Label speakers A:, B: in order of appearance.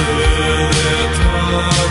A: seul étoile.